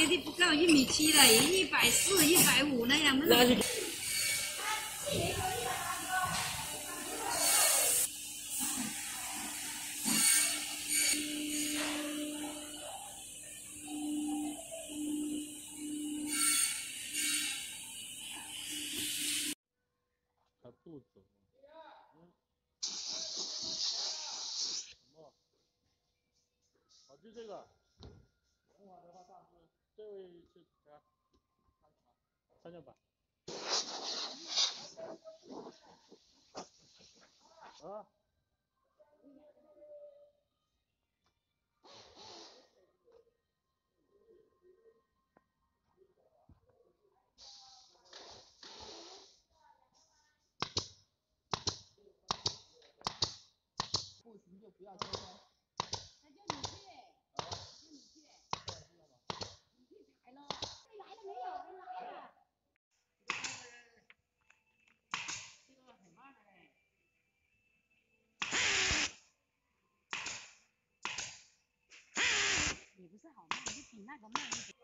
他们那些的不够一米七的，一百四、一百五那样的。他肚子。嗯。什么？好，就这个。这位是谁？三角板。啊。不行就不要抽签。你那个慢一点。